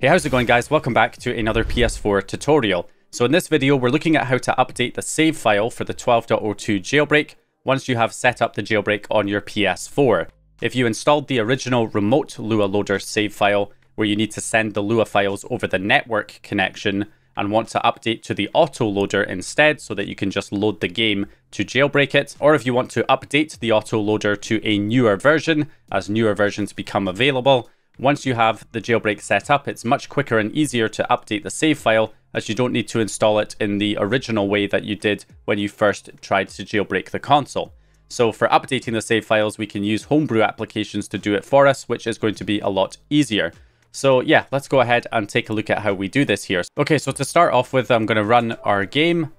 Hey, how's it going guys? Welcome back to another PS4 tutorial. So in this video, we're looking at how to update the save file for the 12.02 jailbreak once you have set up the jailbreak on your PS4. If you installed the original remote Lua loader save file, where you need to send the Lua files over the network connection and want to update to the auto loader instead so that you can just load the game to jailbreak it, or if you want to update the auto loader to a newer version as newer versions become available, once you have the jailbreak set up, it's much quicker and easier to update the save file as you don't need to install it in the original way that you did when you first tried to jailbreak the console. So for updating the save files, we can use homebrew applications to do it for us, which is going to be a lot easier. So yeah, let's go ahead and take a look at how we do this here. Okay, so to start off with, I'm going to run our game,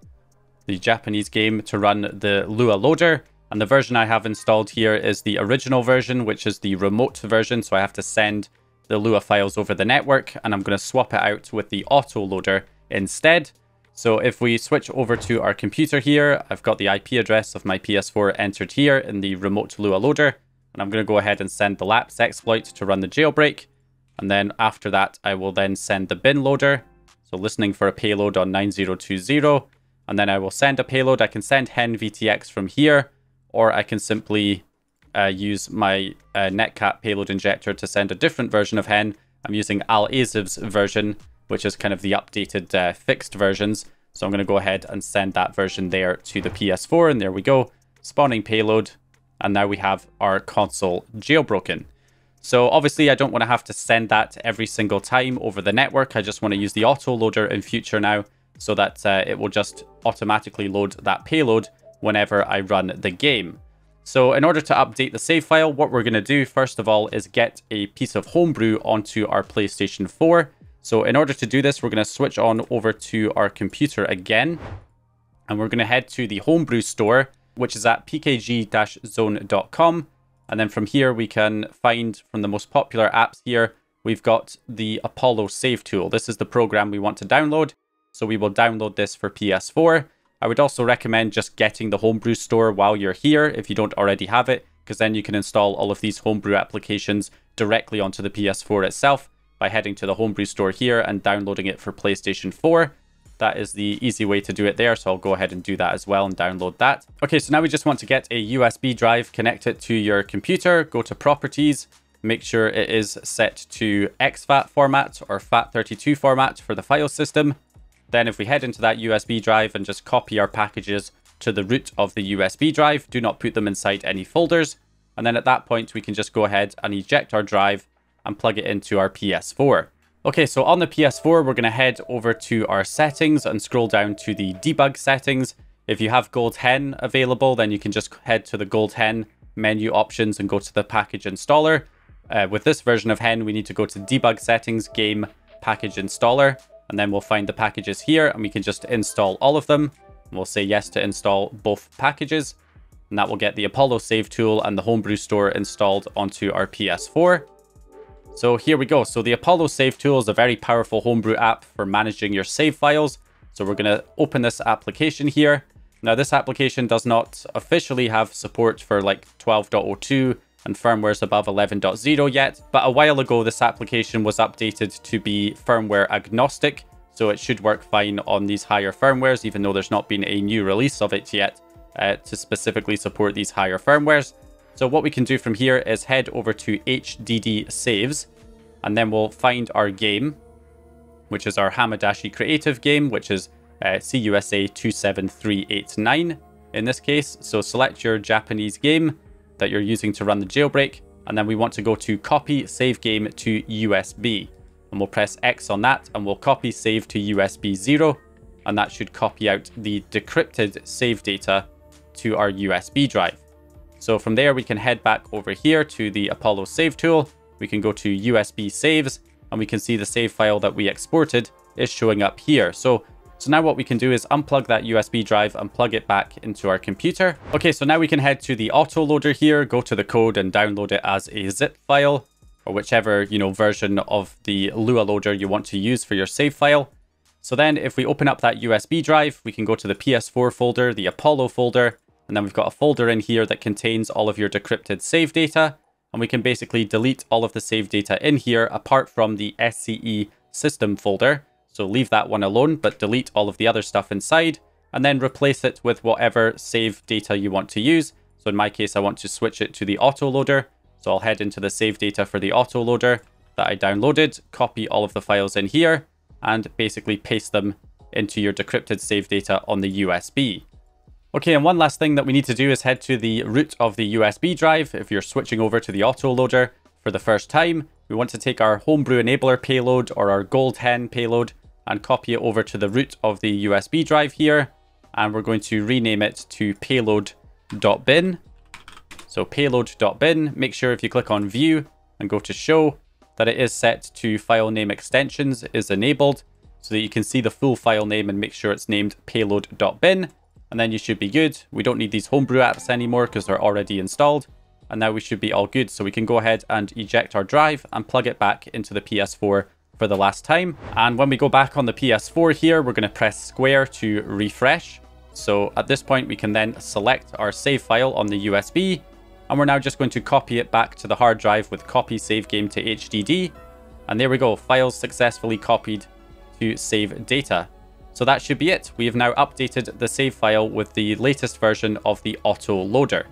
the Japanese game, to run the Lua loader. And the version I have installed here is the original version, which is the remote version. So I have to send the Lua files over the network and I'm going to swap it out with the auto loader instead. So if we switch over to our computer here, I've got the IP address of my PS4 entered here in the remote Lua loader. And I'm going to go ahead and send the lapse exploit to run the jailbreak. And then after that, I will then send the bin loader. So listening for a payload on 9020. And then I will send a payload. I can send hen VTX from here or I can simply uh, use my uh, netcat payload injector to send a different version of hen. I'm using Al-Aziv's version, which is kind of the updated uh, fixed versions. So I'm going to go ahead and send that version there to the PS4, and there we go, spawning payload. And now we have our console jailbroken. So obviously I don't want to have to send that every single time over the network. I just want to use the auto loader in future now so that uh, it will just automatically load that payload whenever I run the game. So in order to update the save file, what we're going to do first of all is get a piece of homebrew onto our PlayStation 4. So in order to do this, we're going to switch on over to our computer again. And we're going to head to the homebrew store, which is at pkg-zone.com. And then from here, we can find from the most popular apps here, we've got the Apollo Save Tool. This is the program we want to download. So we will download this for PS4. I would also recommend just getting the Homebrew store while you're here if you don't already have it, because then you can install all of these Homebrew applications directly onto the PS4 itself by heading to the Homebrew store here and downloading it for PlayStation 4. That is the easy way to do it there, so I'll go ahead and do that as well and download that. Okay, so now we just want to get a USB drive, connect it to your computer, go to Properties, make sure it is set to exFAT format or FAT32 format for the file system. Then if we head into that USB drive and just copy our packages to the root of the USB drive, do not put them inside any folders. And then at that point, we can just go ahead and eject our drive and plug it into our PS4. Okay, so on the PS4, we're going to head over to our settings and scroll down to the debug settings. If you have Gold Hen available, then you can just head to the Gold Hen menu options and go to the package installer. Uh, with this version of Hen, we need to go to debug settings, game, package installer and then we'll find the packages here and we can just install all of them. We'll say yes to install both packages and that will get the Apollo save tool and the homebrew store installed onto our PS4. So here we go. So the Apollo save tool is a very powerful homebrew app for managing your save files. So we're going to open this application here. Now this application does not officially have support for like 12.02 and firmwares above 11.0 yet, but a while ago this application was updated to be firmware agnostic, so it should work fine on these higher firmwares, even though there's not been a new release of it yet uh, to specifically support these higher firmwares. So what we can do from here is head over to HDD saves, and then we'll find our game, which is our Hamadashi creative game, which is uh, CUSA 27389 in this case. So select your Japanese game, that you're using to run the jailbreak. And then we want to go to copy save game to USB. And we'll press X on that and we'll copy save to USB 0. And that should copy out the decrypted save data to our USB drive. So from there, we can head back over here to the Apollo save tool. We can go to USB saves and we can see the save file that we exported is showing up here. So so now what we can do is unplug that USB drive and plug it back into our computer. Okay, so now we can head to the autoloader here, go to the code and download it as a zip file or whichever, you know, version of the Lua loader you want to use for your save file. So then if we open up that USB drive, we can go to the PS4 folder, the Apollo folder, and then we've got a folder in here that contains all of your decrypted save data. And we can basically delete all of the save data in here apart from the SCE system folder. So leave that one alone, but delete all of the other stuff inside and then replace it with whatever save data you want to use. So in my case, I want to switch it to the autoloader. So I'll head into the save data for the autoloader that I downloaded, copy all of the files in here, and basically paste them into your decrypted save data on the USB. Okay, and one last thing that we need to do is head to the root of the USB drive if you're switching over to the autoloader for the first time. We want to take our homebrew enabler payload or our gold hen payload and copy it over to the root of the USB drive here. And we're going to rename it to payload.bin. So payload.bin, make sure if you click on view and go to show that it is set to file name extensions is enabled so that you can see the full file name and make sure it's named payload.bin and then you should be good. We don't need these homebrew apps anymore because they're already installed. And now we should be all good. So we can go ahead and eject our drive and plug it back into the PS4 for the last time. And when we go back on the PS4 here, we're going to press square to refresh. So at this point, we can then select our save file on the USB. And we're now just going to copy it back to the hard drive with copy save game to HDD. And there we go, files successfully copied to save data. So that should be it. We have now updated the save file with the latest version of the auto loader.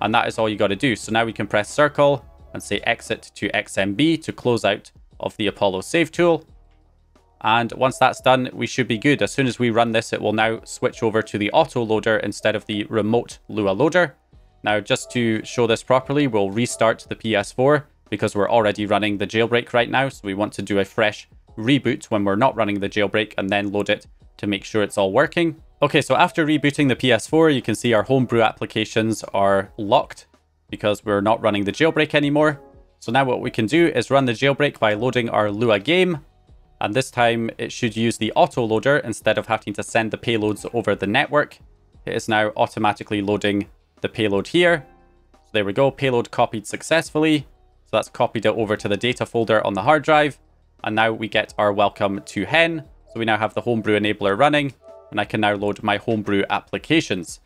And that is all you got to do. So now we can press circle and say exit to XMB to close out of the Apollo save tool. And once that's done, we should be good. As soon as we run this, it will now switch over to the auto loader instead of the remote Lua loader. Now, just to show this properly, we'll restart the PS4 because we're already running the jailbreak right now. So we want to do a fresh reboot when we're not running the jailbreak and then load it to make sure it's all working. Okay, so after rebooting the PS4, you can see our homebrew applications are locked because we're not running the jailbreak anymore. So now what we can do is run the jailbreak by loading our Lua game. And this time it should use the autoloader instead of having to send the payloads over the network. It is now automatically loading the payload here. So there we go, payload copied successfully. So that's copied it over to the data folder on the hard drive. And now we get our welcome to hen. So we now have the Homebrew enabler running, and I can now load my Homebrew applications.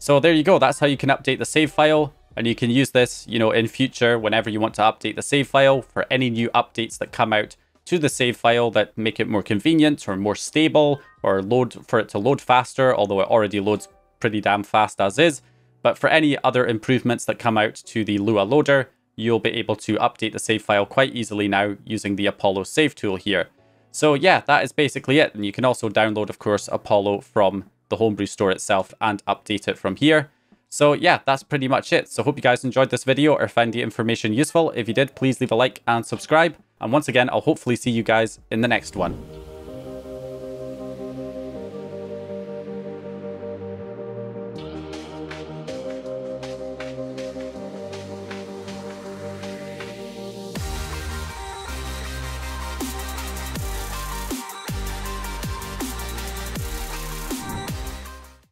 So there you go. That's how you can update the save file. And you can use this, you know, in future whenever you want to update the save file for any new updates that come out to the save file that make it more convenient or more stable or load for it to load faster, although it already loads pretty damn fast as is. But for any other improvements that come out to the Lua loader, you'll be able to update the save file quite easily now using the Apollo save tool here. So yeah, that is basically it. And you can also download, of course, Apollo from the Homebrew store itself and update it from here. So yeah, that's pretty much it. So hope you guys enjoyed this video or found the information useful. If you did, please leave a like and subscribe. And once again, I'll hopefully see you guys in the next one.